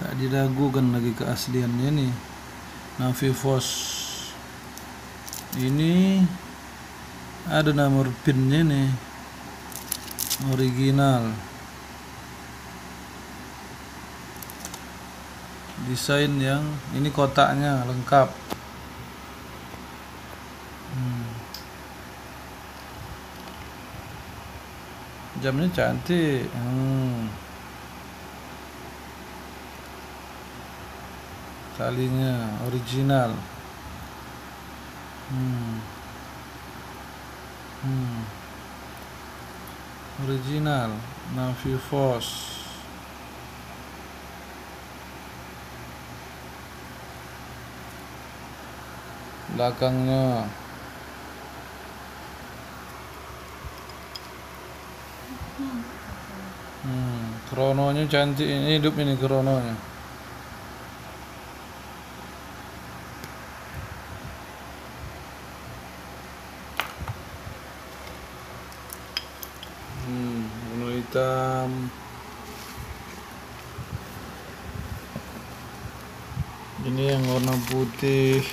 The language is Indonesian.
tak diragukan lagi keasliannya nih Navivos ini ada nomor pinnya nih original. Desain yang ini kotaknya lengkap. Hmm. jamnya cantik. Hmm. Talinya original hmm. Hmm. original Navivos belakangnya hmm, krononya cantik ini hidup ini krononya hmm, hitam. Ini yang warna putih